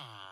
Ah.